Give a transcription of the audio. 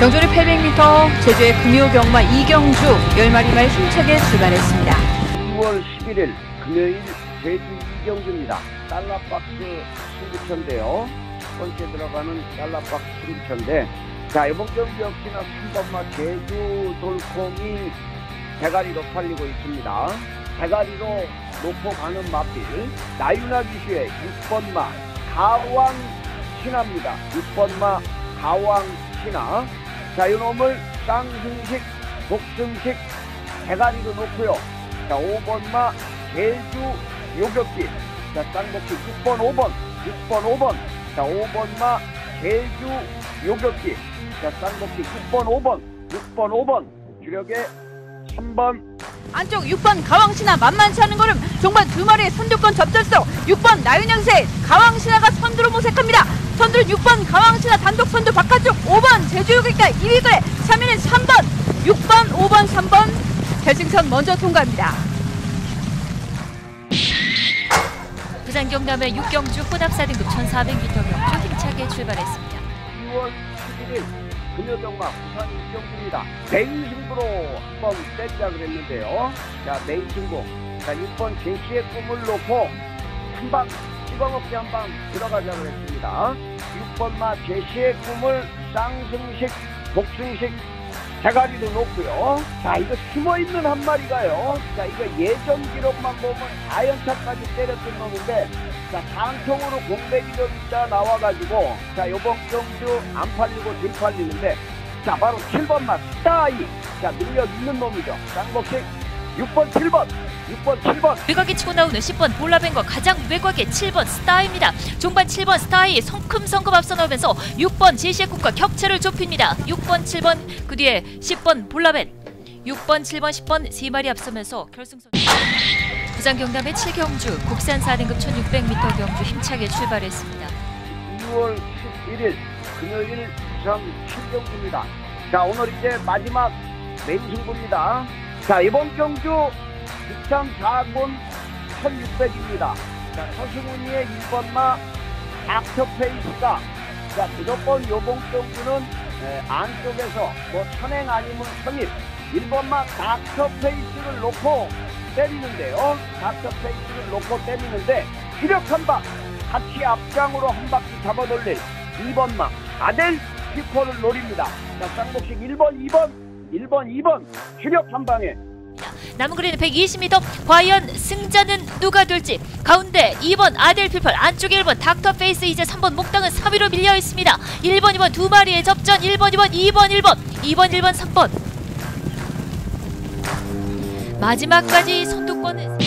경주는 800m, 제주의 금요병마 이경주 10마리 말 힘차게 출발했습니다. 2월 11일 금요일 제주 이경주입니다. 달러박스 승부처인데요. 첫 번째 들어가는 달러박스 승부처인데 자 이번 경기 역시나 3번마 제주 돌콩이 대가리로 팔리고 있습니다. 대가리로 놓고 가는 마필 나윤아 기수의 6번마 가왕 신화입니다. 6번마 가왕 신화 자 이놈을 쌍승식 복승식 대가리로 놓고요. 자, 5번마 제주 요격기. 자, 쌍복기 6번, 5번. 6번, 5번. 자, 5번마 제주 요격기. 자, 쌍복기 6번, 5번. 6번, 5번. 주력에 3번. 안쪽 6번 가왕신화 만만치 않은 걸음 종반 두 마리의 선두권 접전속 6번 나윤영세 가왕신화가 선두로 모색합니다. 선두는 6번 가왕신화 단독 선두 바깥쪽 5번 제주요격가 2위거래 3위는 3번 6번 5번 3번 결승선 먼저 통과합니다. 부산 경남의 육경주 혼합 4등급 1400m 경주 힘차게 출발했습니다. 2월 11일 금요경마 부산 이경주입니다. 메인 승부로 한번 때리자 그랬는데요. 자, 메인 승부. 자, 6번 제시의 꿈을 놓고 한 방, 찍어먹기 한 방 들어가자 그랬습니다. 6번 마 제시의 꿈을 쌍승식, 복승식, 대가리도 놓고요. 자, 이거 숨어 있는 한 마리가요. 자, 이거 예전 기록만 보면 4연차까지 때렸던 놈인데, 자, 장통으로 공백이 좀 있다 나와가지고, 자, 요번 경주 안 팔리고 덜 팔리는데, 자, 바로 7번만 스타이. 자, 능력 있는 놈이죠. 쌍복식 6번, 7번. 6번, 7번. 외곽에 치고 나오는 10번 볼라벤과 가장 외곽의 7번 스타입니다. 종반 7번 스타이 성큼성큼 앞서 나오면서 6번 제시의 꿈과 격차를 좁힙니다. 6번, 7번 그 뒤에 10번 볼라벤 6번, 7번, 10번 세 마리 앞서면서 결승선 부산 경남의 7경주 국산 4등급 1600m 경주 힘차게 출발했습니다. 2월 11일 금요일 부산 칠경주입니다. 자 오늘 이제 마지막 메인 승부입니다. 자 이번 경주 북참 4군 1600입니다. 자 서승훈이의 1번마 닥터 페이스가 자 무조건 요번 경주는 에, 안쪽에서 뭐 선행 아니면 선입 1번마 닥터 페이스를 놓고 때리는데요. 닥터 페이스를 놓고 때리는데 주력 한방 같이 앞장으로 한 바퀴 잡아돌릴 2번마 아델퓨펄을 노립니다. 자, 쌍복식 1번, 2번, 1번, 2번 주력 한 방에 남은 거리는 120m. 과연 승자는 누가 될지. 가운데 2번 아델퓨펄, 안쪽에 1번 닥터 페이스, 이제 3번 목당은 3위로 밀려 있습니다. 1번, 2번 두 마리의 접전. 1번, 2번, 2번, 1번, 2번, 1번, 3번. 마지막까지 선두권은